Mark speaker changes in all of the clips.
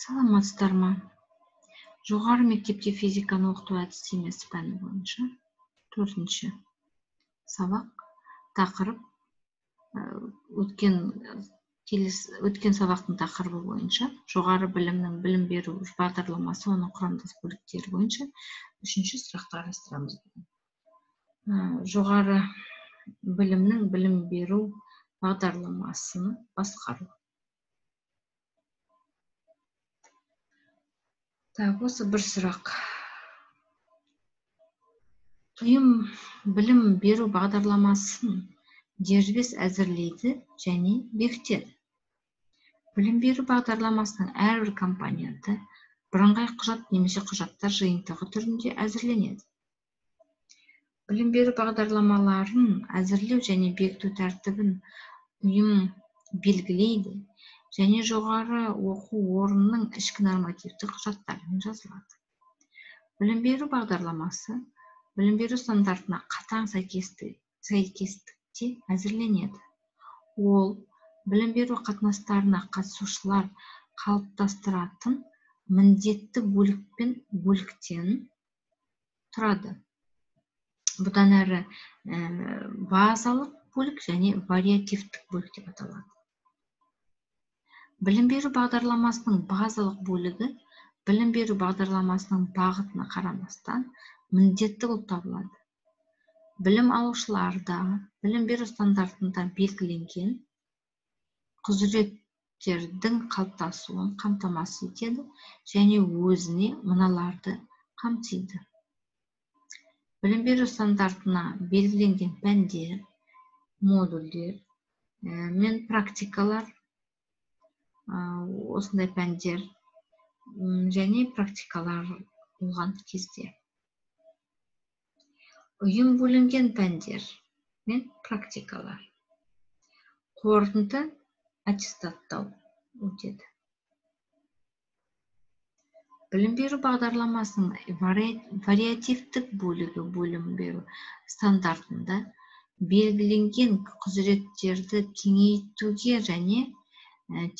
Speaker 1: саламатсыздар ма жоғары мектепте физиканы оқыту әдістемесі пәні бойынша. Төртінші сабақ. Тақырып өткен келесі өткен сабақтың тақырыбы бойынша. Жоғары білімнің білім беру бағдарламасы оның құрамдас бөліктері бойынша. Үшінші сұрақты қарастырамыз. Жоғары білімнің білім беру бағдарламасын басқару. Так осы бір сұрақ. Ұйым білім беру бағдарламасын дербес әзірлейді және бекітеді. Білім беру бағдарламасының әрбір компоненті бірыңғай құжат немесе құжаттар жиынтығы түрінде әзірленеді. Білім беру бағдарламаларын әзірлеу және бекіту тәртібін ұйым белгілейді. Және жоғары оқу орнының ішкі нормативті құжаттарымен жазылады. Білім беру бағдарламасы білім беру стандартына қатаң сәйкестікте әзірленеді. Ол білім беру қатынастарына қатысушылар қалыптастыратын міндетті бөлік пен бөліктен тұрады. Бұдан әрі базалық бөлік және вариативтік бөлік деп аталады. Білім беру бағдарламасының базалық бөлігі білім беру бағдарламасының бағытына қарамастан міндетті болып табылады. Білім алушыларда білім беру стандартында белгіленген құзыреттердің қалыптасуын қамтамасыз етеді және өзіне мыналарды қамтиды. Білім беру стандартына белгіленген пәндер модульдер мен практикалар осындай пәндер және практикалар болған кезде. Ұйым бөлінген пәндер мен практикалар. Қорытынды аттестаттау өтеді. Білім беру бағдарламасының вариативтік бөлігі бөлім беру стандартында белгіленген құзыреттерді кеңейтуге және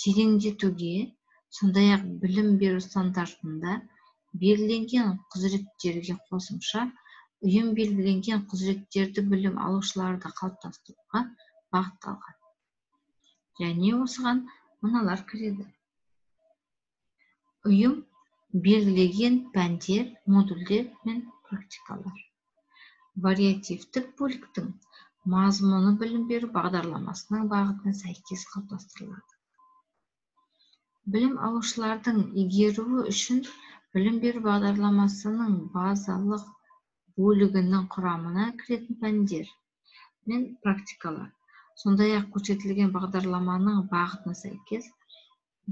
Speaker 1: тереңдетуге сондай ақ білім беру стандартында белгіленген құзыреттерге қосымша ұйым белгіленген құзыреттерді білім алушыларды қалыптастыруға бағытталған және осыған мыналар кіреді. Ұйым белгілеген пәндер модульдер мен практикалар. Вариативтік бөліктің мазмұны білім беру бағдарламасының бағытына сәйкес қалыптастырылады. Білім алушылардың игеруі үшін білім беру бағдарламасының базалық бөлігінің құрамына кіретін пәндер мен практикалар. Сондай ақ көрсетілген бағдарламаның бағытына сәйкес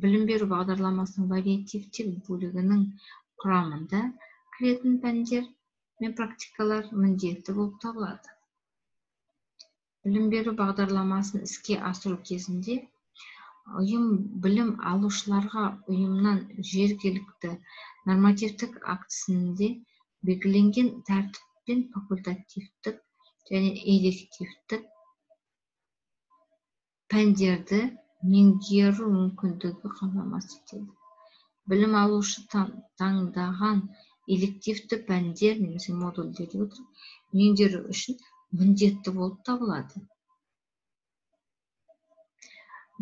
Speaker 1: білім беру бағдарламасының вариативтік бөлігінің құрамында кіретін пәндер мен практикалар міндетті болып табылады. Білім беру бағдарламасын іске асыру кезінде ұйым білім алушыларға ұйымнан жергілікті нормативтік актісінде белгіленген тәртіппен факультативтік және элективтік пәндерді меңгеру мүмкіндігі қамтамасыз етеді. Білім алушы таңдаған элективті пәндер немесе модульдерді меңгеру үшін міндетті болып табылады.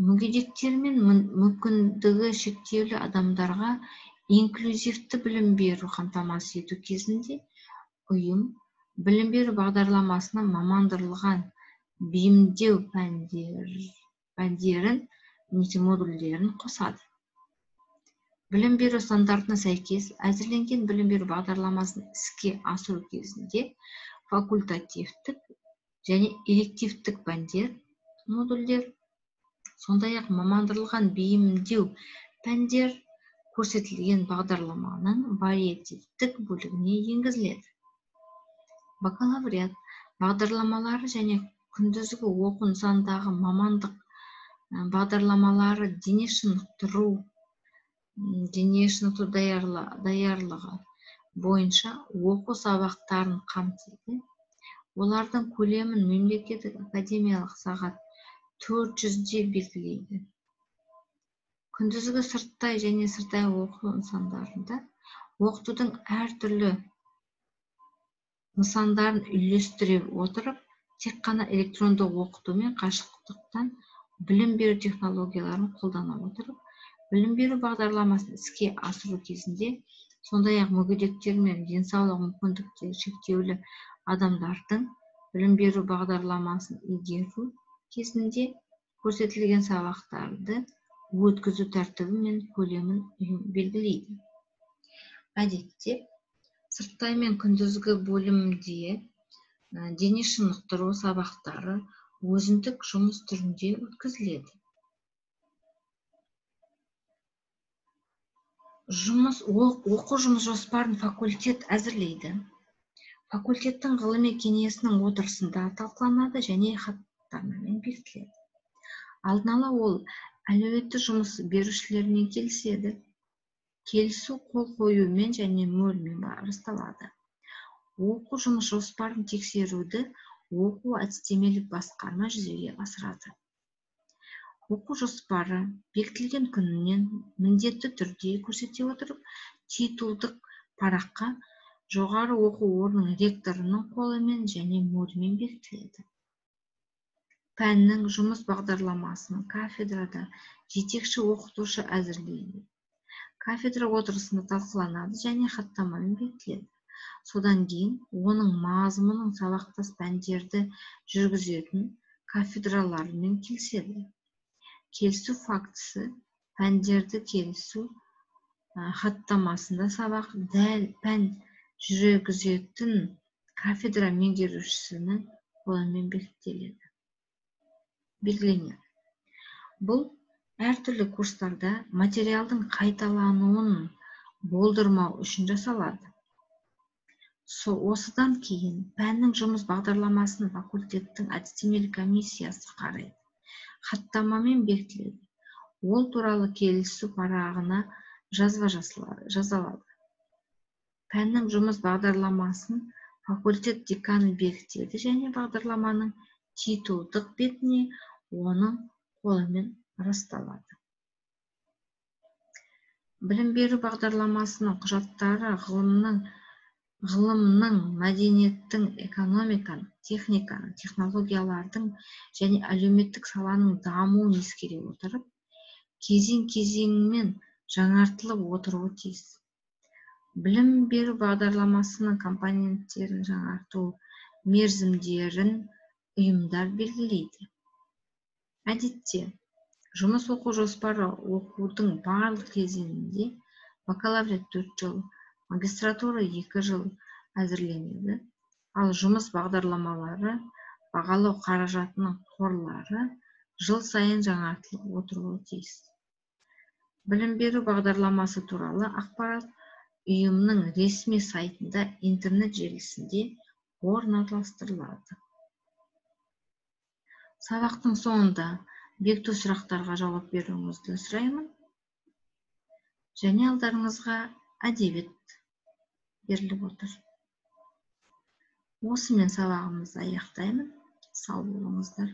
Speaker 1: Мүгедектер мен мүмкіндігі шектеулі адамдарға инклюзивті білім беру қамтамасыз ету кезінде ұйым білім беру бағдарламасына мамандырылған бейімдеу пәндер пәндерін немесе модульдерін қосады. Білім беру стандартына сәйкес әзірленген білім беру бағдарламасын іске асыру кезінде факультативтік және элективтік пәндер модульдер сондай ақ мамандырылған бейімдеу пәндер көрсетілген бағдарламаның вариативтік бөлігіне енгізіледі. Бакалавриат бағдарламалары және күндізгі оқу нысандағы мамандық бағдарламалары дене шынықтыру дене шынықтыру даярлығы бойынша оқу сабақтарын қамтиды. Олардың көлемін мемлекеттік академиялық сағат төрт жүзде белгілейді. Күндізгі сырттай және сырттай оқу нысандарында оқытудың әртүрлі нысандарын үйлестіре отырып тек қана электронды оқыту мен қашықтықтан білім беру технологияларын қолдана отырып білім беру бағдарламасын іске асыру кезінде сондай ақ мүгедектер мен денсаулық мүмкіндіктері шектеулі адамдардың білім беру бағдарламасын игеру кезінде көрсетілген сабақтарды өткізу тәртібі мен көлемін белгілейді. Әдетте сырттай мен күндізгі бөлімде дене шынықтыру сабақтары өзіндік жұмыс түрінде өткізіледі. Жұмыс оқу жұмыс жоспарын факультет әзірлейді. Факультеттің ғылыми кеңесінің отырысында талқыланады және бекітіледі. Алдын ала ол әлеуетті жұмыс берушілермен келіседі. Келісу қол қоюмен және мөрмен расталады оқу жұмыс жоспарын тексеруді оқу әдістемелік басқарма жүзеге асырады. Оқу жоспары бекітілген күнінен міндетті түрде көрсете отырып титулдық параққа жоғары оқу орнының ректорының қолымен және мөрімен бекітіледі. Пәннің жұмыс бағдарламасын кафедрада жетекші оқытушы әзірлейді кафедра отырысында талқыланады және хаттамамен бекітіледі. Содан кейін оның мазмұнын сабақтас пәндерді жүргізетін кафедралармен келіседі. Келісу фактісі пәндерді келісу хаттамасында сабақ дәл пән жүргізетін кафедра меңгерушісінің қолымен бекітіледі. Белгіленеді бұл әртүрлі курстарда материалдың қайталануын болдырмау үшін жасалады. Осыдан кейін пәннің жұмыс бағдарламасын факультеттің әдістемелік комиссиясы қарайды. Хаттамамен бекітіледі. Ол туралы келісу парағына жазба жазалады. Пәннің жұмыс бағдарламасын факультет деканы бекітеді және бағдарламаның титулдық бетіне оның қолымен расталады. Білім беру бағдарламасының құжаттары ғылымның ғылымның мәдениеттің экономиканың техниканың технологиялардың және әлеуметтік саланың дамуын ескере отырып кезең кезеңімен жаңартылып отыруы тиіс. Білім беру бағдарламасының компоненттерін жаңарту мерзімдерін ұйымдар белгілейді. Әдетте жұмыс оқу жоспары оқудың барлық кезеңінде бакалавриат төрт жыл магистратура екі жыл әзірленеді. Ал жұмыс бағдарламалары бағалау қаражатының қорлары жыл сайын жаңартылып отыруы тиіс. Білім беру бағдарламасы туралы ақпарат ұйымның ресми сайтында интернет желісінде орналастырылады. Сабақтың соңында бекіту сұрақтарға жауап беруіңізді сұраймын. Және алдарыңызға әдебиет беріліп отыр. Осымен сабағымызды аяқтаймын. Сау болыңыздар.